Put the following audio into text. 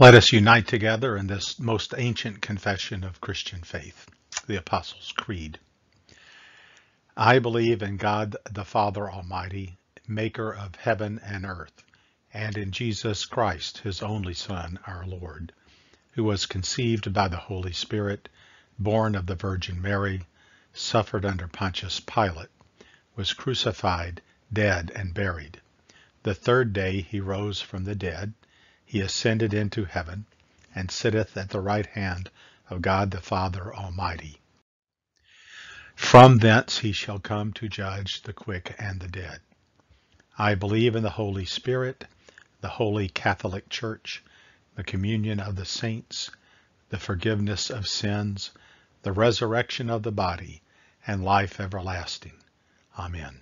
Let us unite together in this most ancient confession of Christian faith, the Apostles' Creed. I believe in God the Father Almighty, maker of heaven and earth, and in Jesus Christ, his only Son, our Lord, who was conceived by the Holy Spirit, born of the Virgin Mary, suffered under Pontius Pilate, was crucified, dead, and buried. The third day he rose from the dead he ascended into heaven, and sitteth at the right hand of God the Father Almighty. From thence he shall come to judge the quick and the dead. I believe in the Holy Spirit, the holy Catholic Church, the communion of the saints, the forgiveness of sins, the resurrection of the body, and life everlasting. Amen.